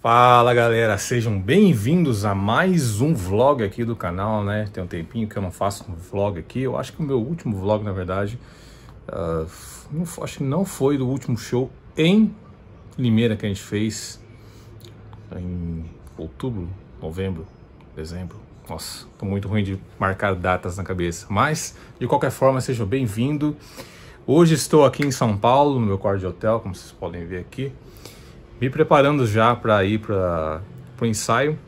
Fala galera, sejam bem-vindos a mais um vlog aqui do canal, né? Tem um tempinho que eu não faço um vlog aqui, eu acho que o meu último vlog, na verdade, uh, não, acho que não foi do último show em Limeira que a gente fez em outubro, novembro, dezembro. Nossa, tô muito ruim de marcar datas na cabeça, mas de qualquer forma, seja bem-vindo. Hoje estou aqui em São Paulo, no meu quarto de hotel, como vocês podem ver aqui me preparando já para ir para o ensaio, uh,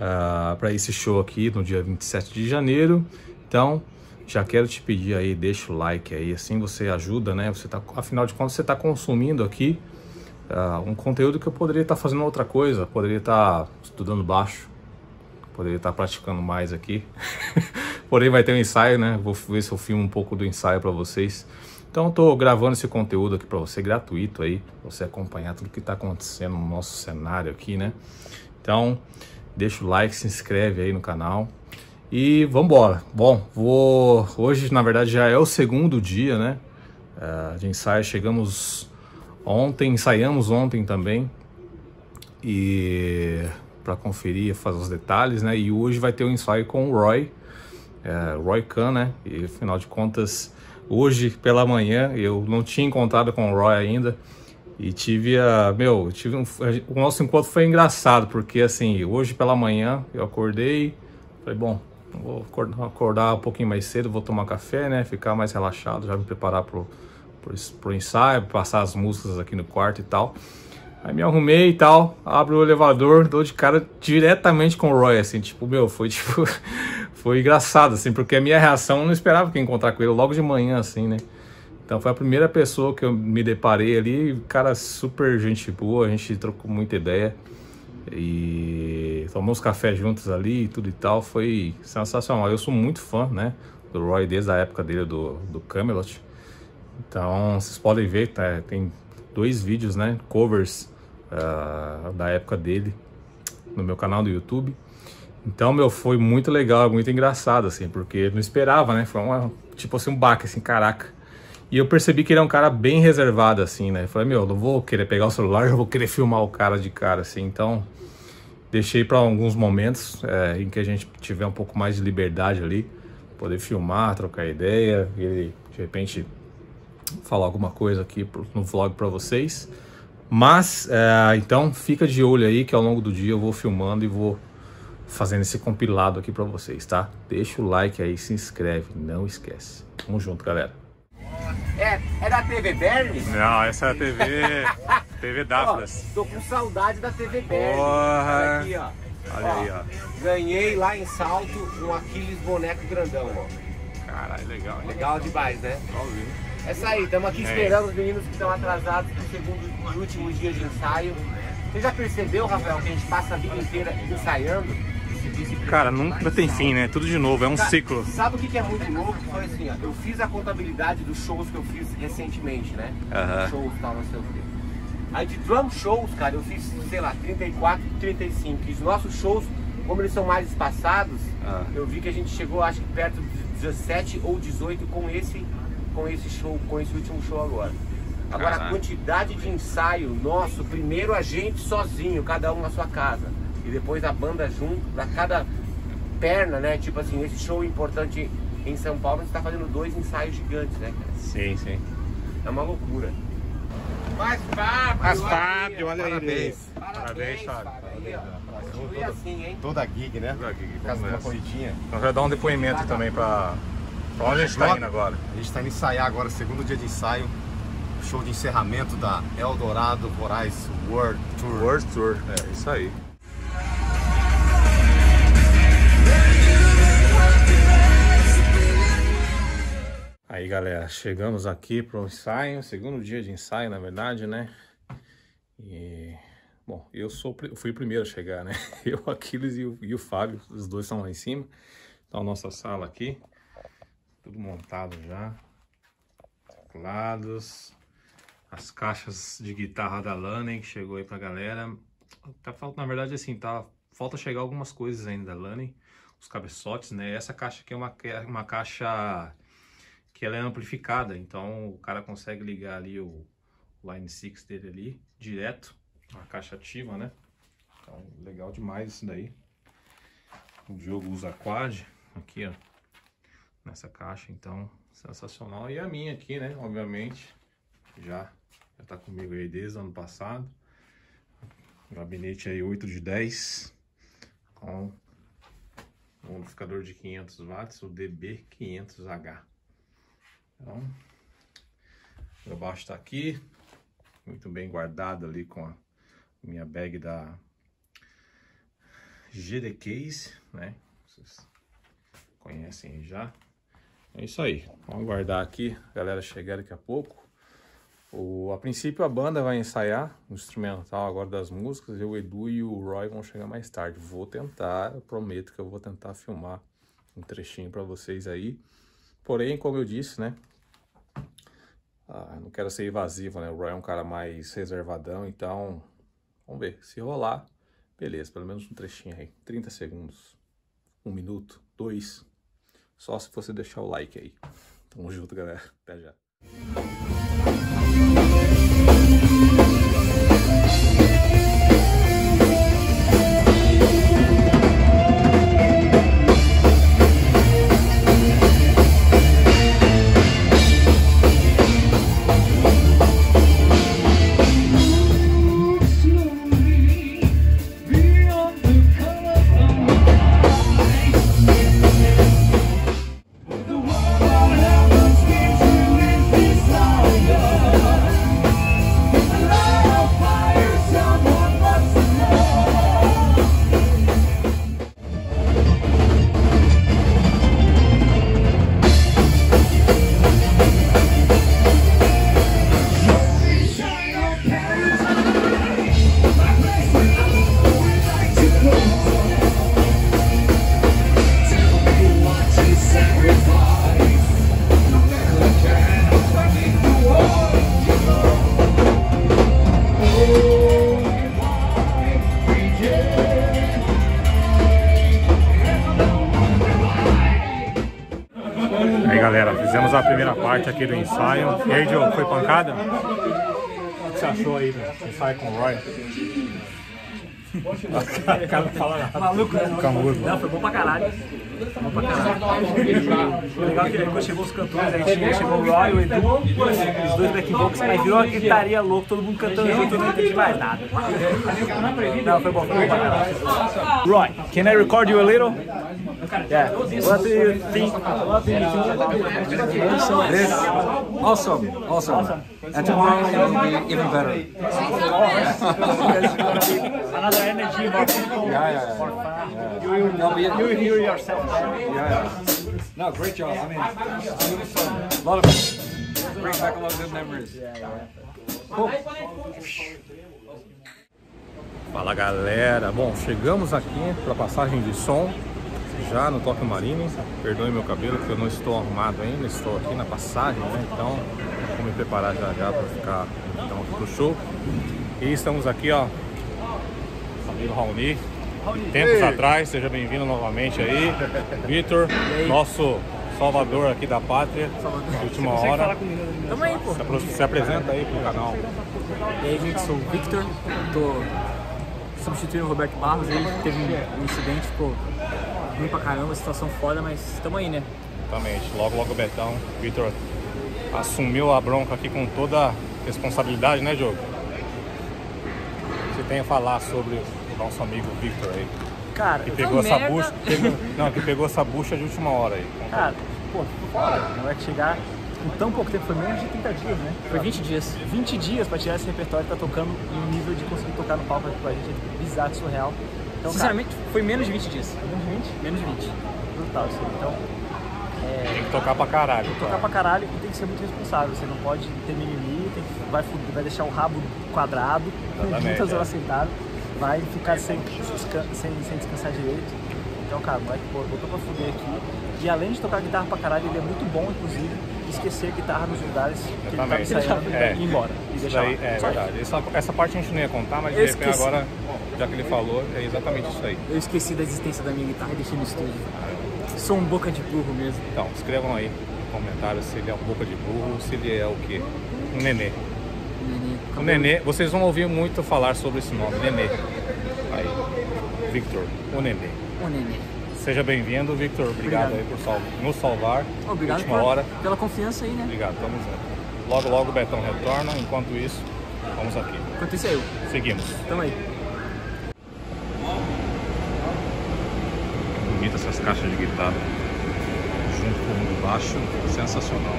ah, para esse show aqui no dia 27 de janeiro. Então, já quero te pedir aí, deixa o like aí, assim você ajuda, né? Você tá, afinal de contas, você está consumindo aqui uh, um conteúdo que eu poderia estar tá fazendo outra coisa, poderia estar tá estudando baixo, poderia estar tá praticando mais aqui. Porém, vai ter um ensaio, né? Vou ver se eu filmo um pouco do ensaio para vocês. Então estou gravando esse conteúdo aqui para você gratuito aí, você acompanhar tudo que está acontecendo no nosso cenário aqui, né? Então deixa o like, se inscreve aí no canal e vamos embora. Bom, vou hoje na verdade já é o segundo dia, né? Uh, de ensaio, chegamos ontem, ensaiamos ontem também e para conferir, fazer os detalhes, né? E hoje vai ter um ensaio com o Roy, uh, Roy Khan, né? E afinal de contas Hoje pela manhã eu não tinha encontrado com o Roy ainda e tive a, meu, tive um, o nosso encontro foi engraçado porque assim, hoje pela manhã eu acordei, falei, bom, vou acordar um pouquinho mais cedo, vou tomar café, né, ficar mais relaxado, já me preparar pro, pro, ensaio, passar as músicas aqui no quarto e tal. Aí me arrumei e tal, abro o elevador, dou de cara diretamente com o Roy, assim, tipo, meu, foi tipo, foi engraçado, assim, porque a minha reação eu não esperava que encontrar com ele logo de manhã, assim, né? Então foi a primeira pessoa que eu me deparei ali, cara super gente boa, a gente trocou muita ideia e tomamos café juntos ali e tudo e tal, foi sensacional. Eu sou muito fã, né, do Roy desde a época dele do, do Camelot. Então vocês podem ver, tá, tem dois vídeos, né, covers uh, da época dele no meu canal do YouTube. Então, meu, foi muito legal, muito engraçado, assim, porque não esperava, né? Foi uma, tipo assim, um baque, assim, caraca. E eu percebi que ele é um cara bem reservado, assim, né? Eu falei, meu, não vou querer pegar o celular, eu vou querer filmar o cara de cara, assim. Então, deixei para alguns momentos é, em que a gente tiver um pouco mais de liberdade ali, poder filmar, trocar ideia, e de repente falar alguma coisa aqui no vlog para vocês. Mas, é, então, fica de olho aí que ao longo do dia eu vou filmando e vou fazendo esse compilado aqui para vocês, tá? Deixa o like aí, se inscreve, não esquece. Tamo junto, galera. É, é da TV Bernie? Não, essa é a TV, TV Dafras. Tô com saudade da TV Bernie. Porra. Olha aqui, ó. Olha ó, aí, ó. Ganhei lá em Salto um Aquiles boneco grandão, ó. Caralho, legal. Hein? Legal demais, né? Legalzinho. É isso aí, estamos aqui é. esperando os meninos que estão atrasados pro segundo e último dia de ensaio. Você já percebeu, Rafael, que a gente passa a vida inteira ensaiando? Cara, nunca tem fim, né? Tudo de novo, é um ciclo. Sabe o que é muito louco? Foi assim, ó, eu fiz a contabilidade dos shows que eu fiz recentemente, né? Uhum. Shows e tal, não sei o quê. Aí de drum shows, cara, eu fiz, sei lá, 34, 35. E os nossos shows, como eles são mais espaçados, uhum. eu vi que a gente chegou, acho que perto de 17 ou 18 com esse, com esse show, com esse último show agora. Agora, a quantidade de ensaio nosso, primeiro a gente sozinho, cada um na sua casa e depois a banda junto, pra cada perna, né? Tipo assim, esse show importante em São Paulo, a gente tá fazendo dois ensaios gigantes, né, cara? Sim, sim. É uma loucura. Mas Fábio, Mas Fábio, olha aí. Parabéns. Parabéns, Fábio. Continue assim, hein? Toda gig, né? Toda gig, Casa uma corridinha. Então já dar um depoimento também pra, pra onde a gente tá indo agora. A gente tá indo ensaiar agora, segundo dia de ensaio. Show de encerramento da Eldorado Moraes World Tour. World Tour, é isso aí. Aí galera, chegamos aqui para o ensaio, segundo dia de ensaio na verdade, né? E, bom, eu sou, fui o primeiro a chegar, né? Eu, Aquiles e o, e o Fábio, os dois estão lá em cima. Então a nossa sala aqui, tudo montado já. Teclados, as caixas de guitarra da Lanen que chegou aí pra galera. Tá falta, na verdade, assim, tá, falta chegar algumas coisas ainda da Lanen, os cabeçotes, né? Essa caixa aqui é uma, uma caixa que ela é amplificada, então o cara consegue ligar ali o Line 6 dele ali, direto, uma caixa ativa, né? Então, legal demais isso daí. O jogo usa quad aqui, ó, nessa caixa, então sensacional. E a minha aqui, né, obviamente, já, já tá comigo aí desde o ano passado. Gabinete aí 8 de 10 com um amplificador de 500 watts, o DB500H. Então, o baixo está aqui, muito bem guardado ali com a minha bag da GD Case, né? Vocês conhecem já. É isso aí. Vamos guardar aqui, a galera chegar daqui a pouco. O, a princípio a banda vai ensaiar o instrumental agora das músicas, eu, o Edu e o Roy vão chegar mais tarde. Vou tentar, prometo que eu vou tentar filmar um trechinho para vocês aí. Porém, como eu disse, né? Ah, não quero ser invasivo, né? O Roy é um cara mais reservadão, então vamos ver. Se rolar, beleza, pelo menos um trechinho aí. 30 segundos, um minuto, dois. Só se você deixar o like aí. Tamo junto, galera. Até já. Parte aqui do ensaio. Aí, Joe, foi pancada? O que você achou aí do ensaio com o Roy? o cara não fala nada. Maluco, né? Não, foi bom pra caralho. Bom pra caralho. Foi legal que quando chegou os cantores, aí chegou o Roy, o Edu, os dois back vocals, aí virou uma gritaria louca, todo mundo cantando junto, eu não entendi mais nada. Não, foi bom, foi bom pra caralho. Roy, can I record you a little? Yeah. What do you think? What do you think? This awesome, awesome, and tomorrow will be even better. Another energy, more people, Yeah, yeah, yeah. more fun. You will, no, You hear yourself. yeah, yeah. No, great job. I mean, it was fun. A lot of fun. Brings back a lot of good memories. Fala galera, bom, chegamos aqui para passagem de som já no Tokyo Marine. Perdoe meu cabelo porque eu não estou arrumado ainda, estou aqui na passagem, né? Então vou me preparar já já para ficar então, aqui pro show. E estamos aqui, ó, amigo Raoni. Tempos atrás, seja bem-vindo novamente aí. Vitor, nosso salvador aqui da pátria, de última hora. Tamo aí, pô. Se apresenta aí pro canal. E aí, gente, sou o Victor, tô substituindo o Roberto Barros, ele teve um incidente, ficou ruim pra caramba, situação foda, mas tamo aí, né? Exatamente. Logo, logo o Betão, Vitor assumiu a bronca aqui com toda a responsabilidade, né, Diogo? Você tem a falar sobre nosso amigo Victor aí, Cara, que pegou essa merda. bucha, pegou- não, que pegou essa bucha de última hora aí. Cara, pô, ficou foda. Não vai chegar com tão pouco tempo, foi menos de 30 dias, né? Foi 20 dias. 20 dias pra tirar esse repertório e tá tocando em um nível de conseguir tocar no palco aqui com a gente, é bizarro, surreal. Então, Sinceramente, foi menos de 20 dias. cara, menos de 20? Menos de 20. Brutal isso aí. Então, Tem que tocar pra caralho. tocar pra caralho e tem que ser muito responsável. Você não pode ter mimimi, tem que, vai, vai deixar o rabo quadrado, muitas é. horas sentado, vai ficar sem, sem, sem descansar direito. Então, cara, o moleque pô, botou pra fuder aqui. E além de tocar guitarra pra caralho, ele é muito bom, inclusive, esquecer a guitarra nos lugares que ele tava Exatamente. ensaiando É. e ir embora. E deixar daí lá. é Só verdade. Essa, essa parte a gente não ia contar, mas de repente agora, já que ele falou, é exatamente isso aí. Eu esqueci da existência da minha guitarra e deixei no estúdio. Sou um boca de burro mesmo. Então, escrevam aí no comentário se ele é um boca de burro ou se ele é o quê? Um nenê. O Nenê, vocês vão ouvir muito falar sobre esse nome, Nenê. Aí, Victor, o Nenê. O Nenê. Seja bem-vindo, Victor. Obrigado, Obrigado. aí por sal- nos salvar. Obrigado Última por- hora. pela confiança aí, né? Obrigado, tamo junto. Logo, logo o Betão retorna. Enquanto isso, vamos aqui. Enquanto isso é eu. Seguimos. Tamo aí. Bonita essas caixas de guitarra. Junto com o baixo. Sensacional.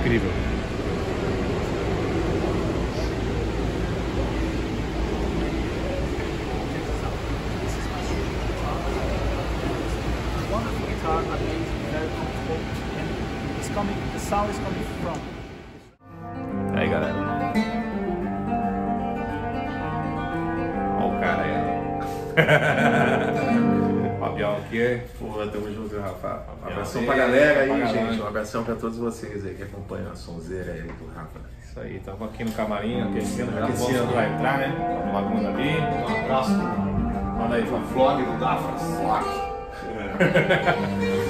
Incrível. Aí. Aqui. Pô, tamo junto, Rafa. Um abração Ei, pra galera aí, pra gente. Um abração pra todos vocês aí que acompanham a sonzeira aí do Rafa. Isso aí, tava aqui no camarim, aquecendo já. Aquecendo. Vai entrar, né? Uma bagulho ali. Um abraço. Manda aí, Fábio. Vlog do Dafras.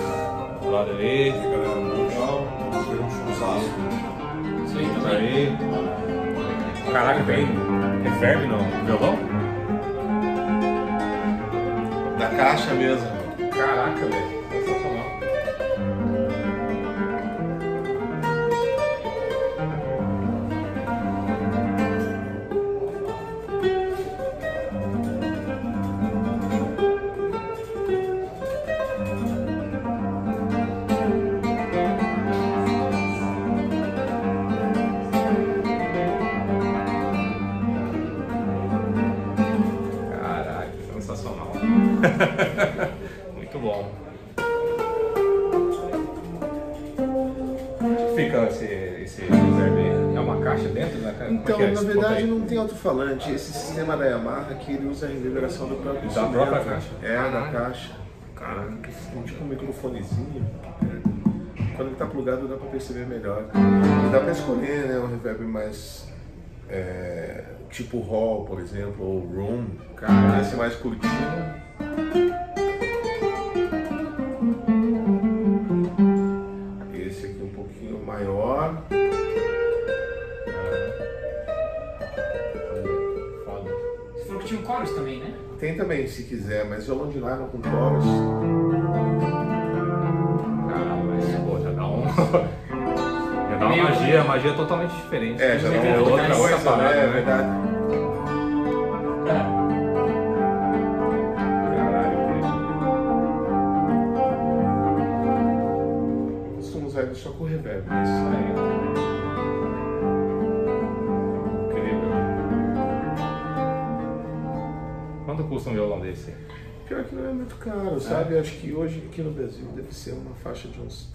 Brother ali. Galera, legal. Vamos ver um. Isso aí. Caraca, tem reverb no violão? Da caixa mesmo. Caraca, velho. Na verdade, não tem alto-falante. Esse sistema da Yamaha que ele usa a reverberação do próprio Da própria caixa? É, da caixa. Caraca. Tem tipo um microfonezinho. Quando ele tá plugado dá pra perceber melhor. E dá pra escolher, né? Um reverb mais. é, tipo hall, por exemplo, ou room. Caraca. Esse mais curtinho. Tem também, se quiser, mas violão de nylon com chorus. Caralho, mas pô, já dá um. já dá uma magia, magia totalmente diferente. É, já dá uma é outra coisa, parada, né? É né? verdade. Caralho, Costumo usar ele só com reverb. isso aí. Custa um violão desse? Pior que não é muito caro, sabe? Acho que hoje aqui no Brasil deve ser uma faixa de uns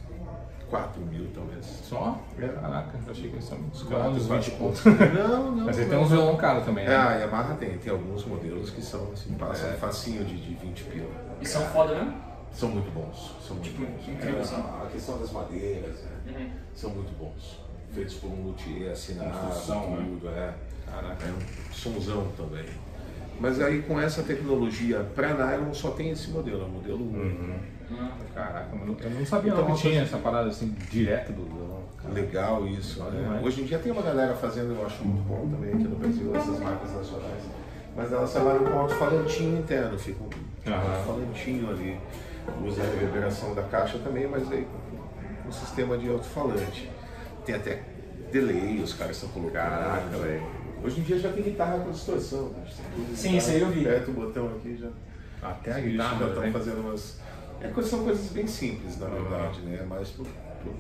4 mil, talvez. Só? É. Caraca, eu achei que eles são uns 4, violões 20 20 pontos. Não, não. Mas ele tem uns violão caro também, É, né? a Yamaha tem, tem alguns modelos que são assim, passam É. facinho de, de 20 pila. E são foda mesmo? São muito bons, são muito bons. incrível, É, assim. a questão das madeiras, né? São muito bons. Feitos por um luthier, assinado, né? tudo, é. Caraca. É um sonzão também. Mas aí com essa tecnologia para nylon só tem esse modelo, é o modelo 1. Caraca, eu não- eu não sabia Então, não que tinha essa parada assim, direto do cara. Legal isso. Olha né? demais. Hoje em dia tem uma galera fazendo, eu acho muito bom também aqui no Brasil, essas marcas nacionais. Mas elas trabalham com alto-falantinho interno, fica um alto-falantinho ali. Usa a reverberação da caixa também, mas aí com um sistema de alto-falante. Tem até delay, os caras estão colocando. Caraca, velho. Hoje em dia já tem guitarra com distorção. né? Sim, guitarra, isso aí eu vi. Aperta o botão aqui já. Até a Eles já guitarra, estão né? fazendo umas. É, coisa- são coisas bem simples, na verdade, né? Mais pro, pro,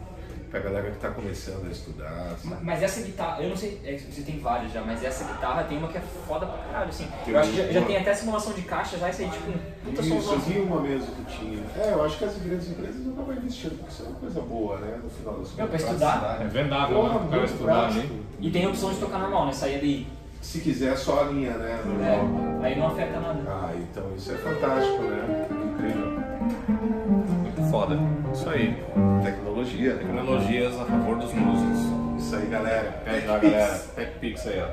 pra galera que está começando a estudar. assim. Mas essa guitarra, eu não sei, é, você tem várias já, mas essa guitarra tem uma que é foda pra caralho, assim. Tem Eu acho que já, já tem até simulação de caixa já, isso aí, tipo, um puta Isso, eu vi uma mesmo que tinha. É, eu acho que as grandes empresas não estão investindo, porque isso é uma coisa boa, né? No final das Meu, pra contas. estudar. É vendável, Porra, né? O cara muito estudar ali. E tem a opção de tocar normal, né? Sair daí. Se quiser só a linha, né? Normal. É, aí não afeta nada. Ah, então isso é fantástico, né? Incrível. Muito foda. Isso aí. Tecnologia, né? Tecnologias a favor dos músicos. Isso aí, galera. Pede lá, galera. Tech Pix aí, ó.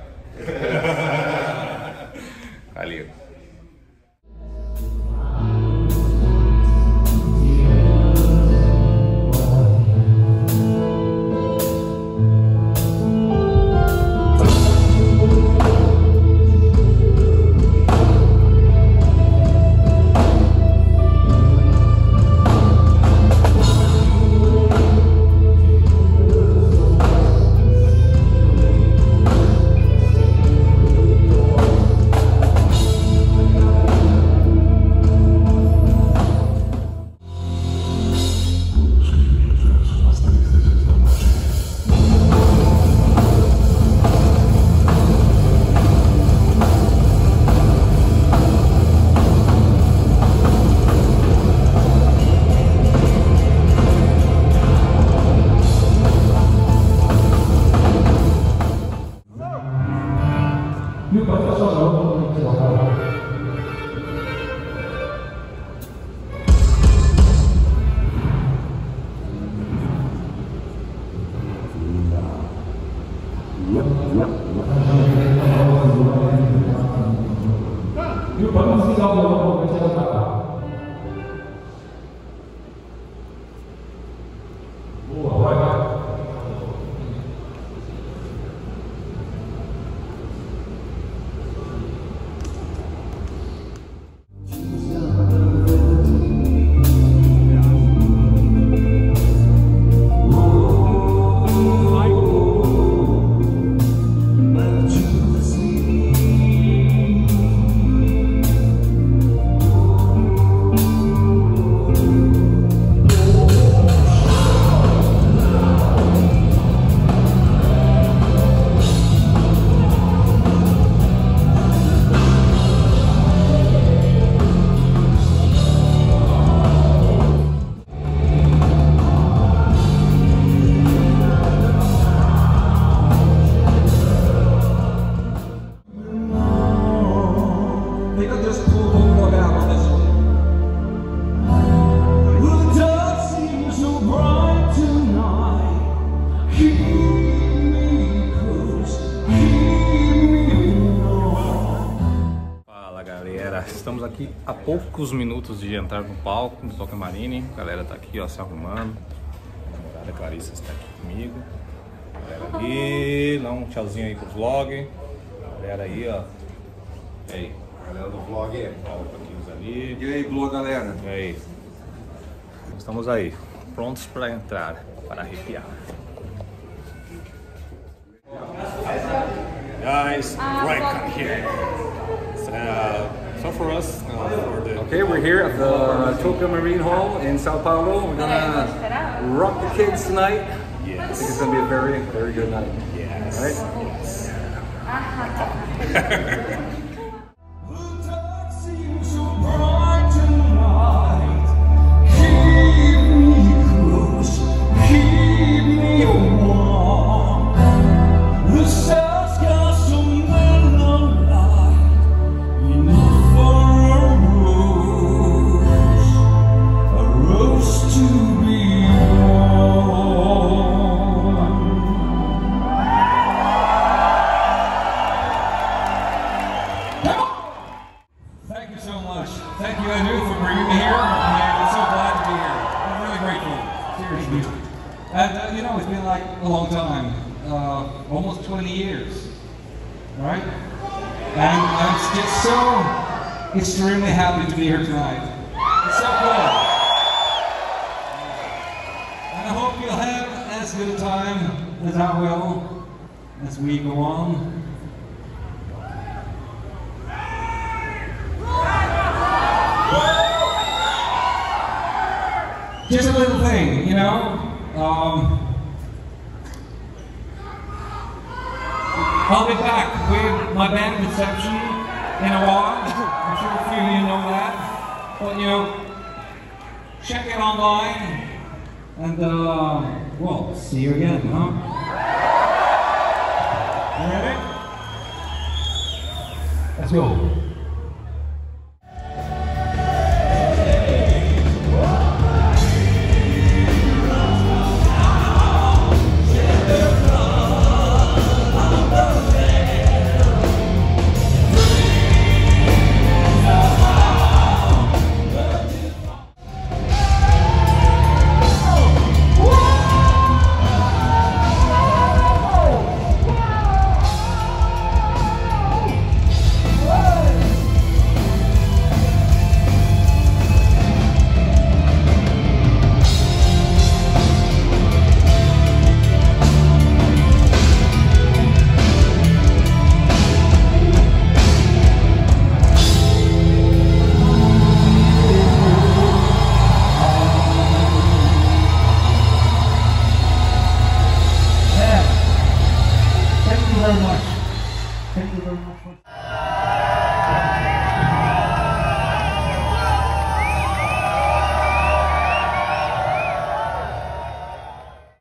Ali. Poucos minutos de entrar no palco do Toca Marine. A galera tá aqui ó, se arrumando. A namorada Clarissa está aqui comigo. A galera ali, dá um tchauzinho aí pro vlog. A galera aí, ó. E aí? Galera do vlog é. Ó, ali. E aí, Blue, galera? E aí? Estamos aí, prontos para entrar, para arrepiar. Guys, right here. Uh, so for us, uh, for the Okay, we're here at the Tokyo Marine Hall in Sao Paulo. We're gonna rock the kids tonight. I think it's gonna be a very, very good night. yes, Right? yes. Right? And I'm just so extremely happy to be here tonight. It's so cool. And I hope you'll have as good a time as I will as we go on. just a little thing, you know. Um, I'll be back with my band Conception in a while. I'm sure a few of you know that. But you know, check it online, and uh, well, see you again, huh? Ready? Let's go.